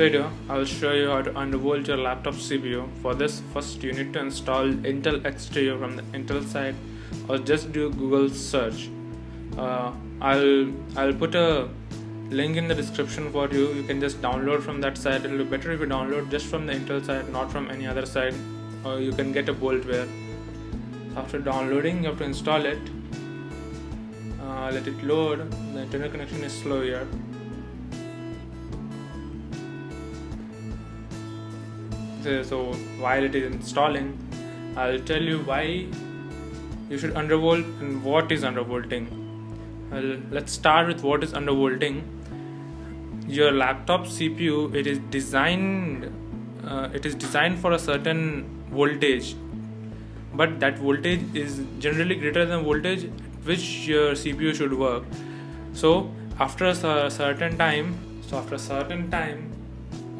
video, I'll show you how to undervolt your laptop CPU. For this, first you need to install Intel X from the Intel side or just do Google search. Uh, I'll I'll put a link in the description for you. You can just download from that site. It'll be better if you download just from the Intel side, not from any other side. Or you can get a Boltware. After downloading, you have to install it. Uh, let it load. The internet connection is slow here. So while it is installing I'll tell you why you should undervolt and what is undervolting. Well let's start with what is undervolting. Your laptop CPU it is designed uh, it is designed for a certain voltage but that voltage is generally greater than voltage which your CPU should work. So after a certain time so after a certain time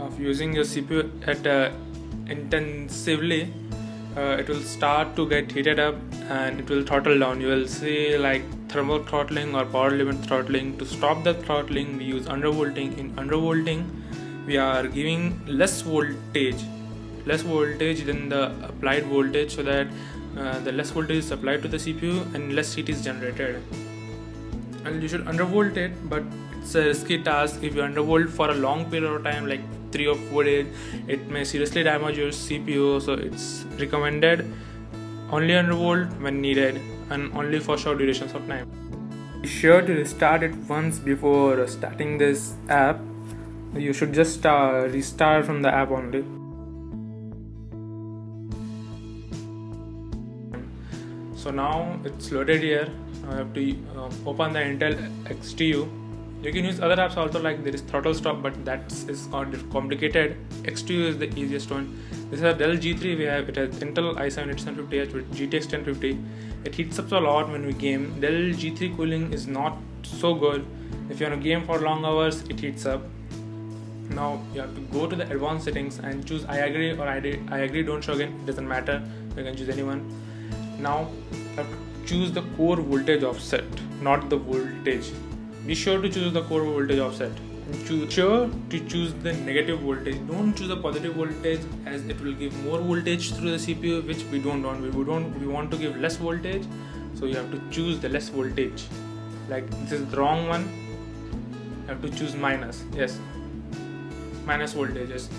of using your CPU at a intensively uh, it will start to get heated up and it will throttle down. You will see like thermal throttling or power limit throttling. To stop the throttling we use undervolting. In undervolting we are giving less voltage less voltage than the applied voltage so that uh, the less voltage is applied to the CPU and less heat is generated. And you should undervolt it but it's a risky task. If you undervolt for a long period of time like 3 or 4 days it may seriously damage your cpu so it's recommended only undervolt when needed and only for short durations of time. Be sure to restart it once before starting this app. You should just uh, restart from the app only. So now it's loaded here. I have to uh, open the Intel XTU you can use other apps also like there is throttle stop but that is complicated. XTU is the easiest one. This is a dell g3 we have it has intel i7 8750h with gtx 1050 it heats up a lot when we game. Dell g3 cooling is not so good. If you're on a game for long hours it heats up. Now you have to go to the advanced settings and choose i agree or i, I agree don't show again. It doesn't matter. You can choose anyone. Now you to choose the core voltage offset not the voltage be sure to choose the core voltage offset. Choose sure to choose the negative voltage. Don't choose the positive voltage as it will give more voltage through the cpu which we don't want. We don't we want to give less voltage so you have to choose the less voltage. Like this is the wrong one. You have to choose minus. Yes. Minus voltages.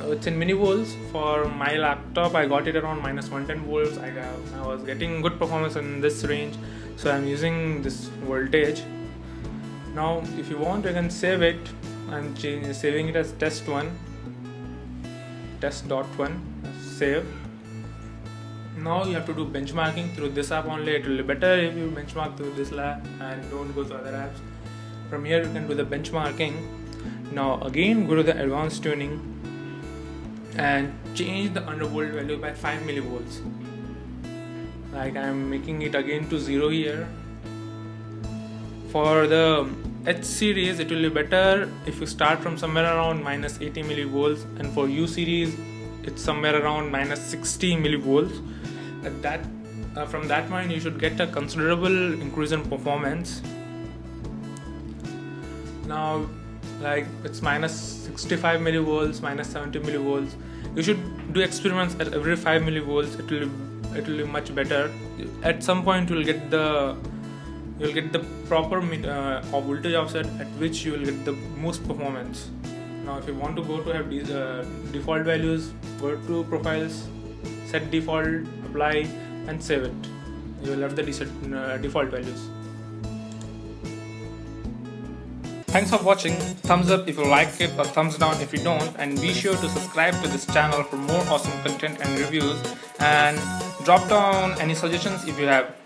Uh, it's in millivolts for my laptop i got it around minus 110 volts. I, I was getting good performance in this range. So i'm using this voltage now if you want you can save it I'm saving it as test one. Test dot one save. Now you have to do benchmarking through this app only. It will be better if you benchmark through this lab and don't go to other apps. From here you can do the benchmarking. Now again go to the advanced tuning and change the undervolt value by 5 millivolts. Like I'm making it again to 0 here for the H series it will be better if you start from somewhere around minus 80 millivolts and for U series it's somewhere around minus 60 millivolts. At that uh, from that point you should get a considerable increase in performance. Now like it's minus 65 millivolts minus 70 millivolts. You should do experiments at every 5 millivolts it will it will be much better. At some point you will get the you'll get the proper uh, voltage offset at which you will get the most performance. Now if you want to go to have these uh, default values go to profiles set default apply and save it. You will have the uh, default values. Thanks for watching. Thumbs up if you like it or thumbs down if you don't. And be sure to subscribe to this channel for more awesome content and reviews. And drop down any suggestions if you have.